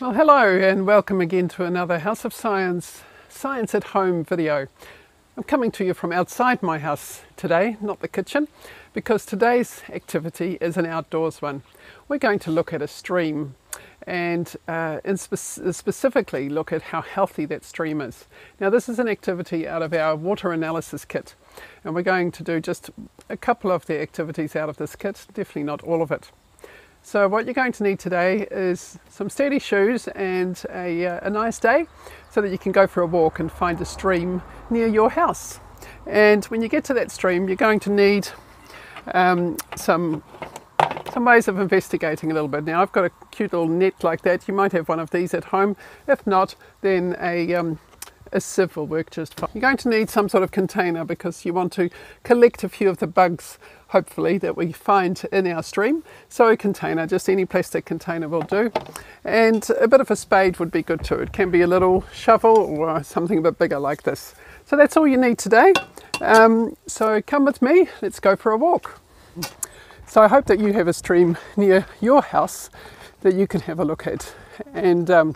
Well, hello and welcome again to another House of Science Science at Home video. I'm coming to you from outside my house today, not the kitchen, because today's activity is an outdoors one. We're going to look at a stream and, uh, and spe specifically look at how healthy that stream is. Now, this is an activity out of our water analysis kit, and we're going to do just a couple of the activities out of this kit, definitely not all of it. So what you're going to need today is some sturdy shoes and a, uh, a, nice day so that you can go for a walk and find a stream near your house. And when you get to that stream, you're going to need um, some, some ways of investigating a little bit. Now I've got a cute little net like that. You might have one of these at home. If not, then a, um, a sieve will work just fine. You're going to need some sort of container because you want to collect a few of the bugs hopefully, that we find in our stream. So a container, just any plastic container will do. And a bit of a spade would be good too. It can be a little shovel or something a bit bigger like this. So that's all you need today. Um, so come with me, let's go for a walk. So I hope that you have a stream near your house that you can have a look at. And um,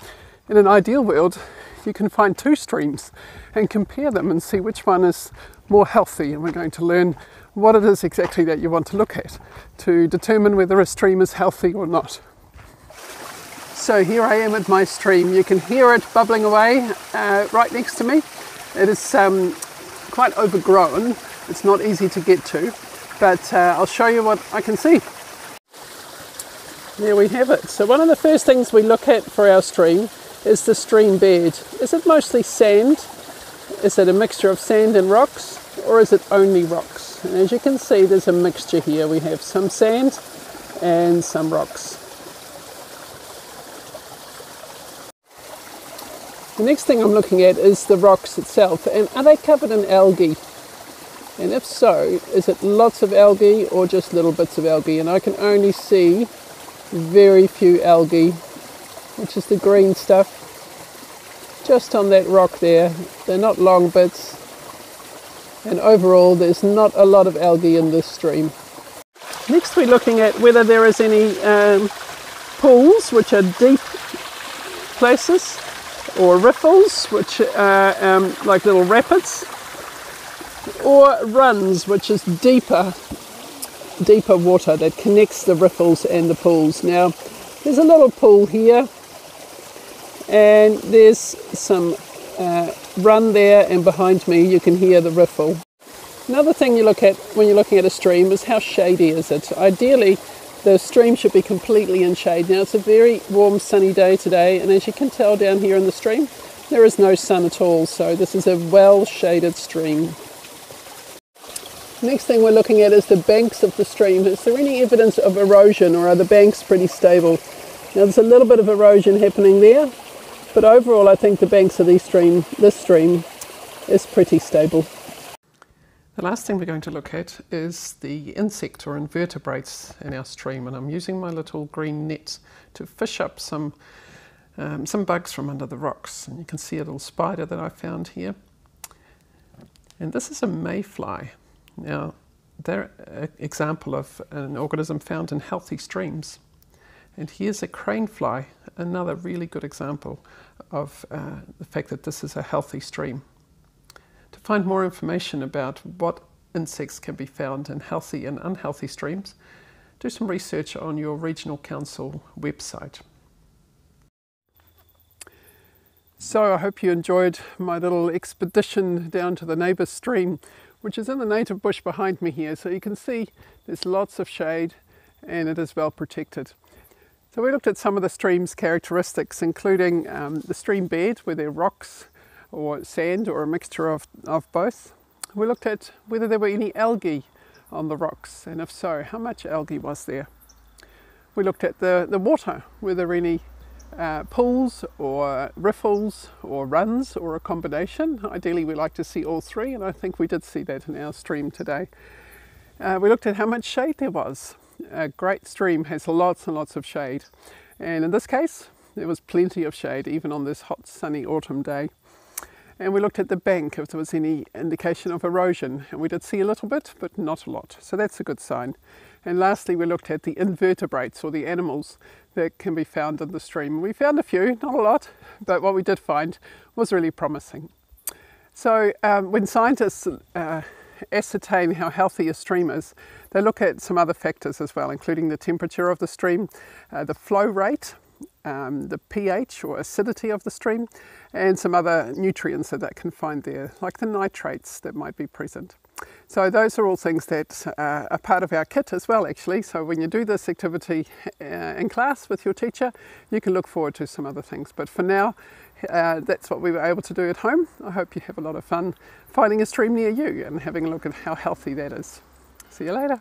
in an ideal world, you can find two streams and compare them and see which one is more healthy. And we're going to learn what it is exactly that you want to look at to determine whether a stream is healthy or not. So here I am at my stream. You can hear it bubbling away uh, right next to me. It is um, quite overgrown. It's not easy to get to, but uh, I'll show you what I can see. There we have it. So one of the first things we look at for our stream is the stream bed. Is it mostly sand? Is it a mixture of sand and rocks? Or is it only rocks? And as you can see, there's a mixture here. We have some sand and some rocks. The next thing I'm looking at is the rocks itself. And are they covered in algae? And if so, is it lots of algae or just little bits of algae? And I can only see very few algae, which is the green stuff, just on that rock there. They're not long bits, and overall there's not a lot of algae in this stream. Next we're looking at whether there is any um, pools which are deep places or riffles which are um, like little rapids or runs which is deeper deeper water that connects the riffles and the pools. Now there's a little pool here and there's some uh, run there and behind me you can hear the riffle. Another thing you look at when you're looking at a stream is how shady is it. Ideally the stream should be completely in shade. Now it's a very warm sunny day today and as you can tell down here in the stream there is no sun at all so this is a well shaded stream. Next thing we're looking at is the banks of the stream. Is there any evidence of erosion or are the banks pretty stable? Now there's a little bit of erosion happening there but overall, I think the banks of this stream, this stream is pretty stable. The last thing we're going to look at is the insect or invertebrates in our stream and I'm using my little green net to fish up some, um, some bugs from under the rocks and you can see a little spider that I found here. And this is a mayfly. Now they're an example of an organism found in healthy streams. And here's a cranefly, another really good example of uh, the fact that this is a healthy stream. To find more information about what insects can be found in healthy and unhealthy streams, do some research on your Regional Council website. So I hope you enjoyed my little expedition down to the neighbour stream, which is in the native bush behind me here. So you can see there's lots of shade and it is well protected. So we looked at some of the stream's characteristics, including um, the stream bed, where there are rocks or sand or a mixture of, of both. We looked at whether there were any algae on the rocks, and if so, how much algae was there. We looked at the, the water, were there any uh, pools or riffles or runs or a combination. Ideally we like to see all three and I think we did see that in our stream today. Uh, we looked at how much shade there was a great stream has lots and lots of shade. And in this case, there was plenty of shade, even on this hot, sunny autumn day. And we looked at the bank if there was any indication of erosion. And we did see a little bit, but not a lot. So that's a good sign. And lastly, we looked at the invertebrates or the animals that can be found in the stream. We found a few, not a lot, but what we did find was really promising. So um, when scientists uh, ascertain how healthy a stream is, they look at some other factors as well, including the temperature of the stream, uh, the flow rate, um, the pH or acidity of the stream, and some other nutrients that they can find there, like the nitrates that might be present. So those are all things that uh, are part of our kit as well actually. So when you do this activity uh, in class with your teacher, you can look forward to some other things. But for now, uh, that's what we were able to do at home. I hope you have a lot of fun finding a stream near you and having a look at how healthy that is. See you later.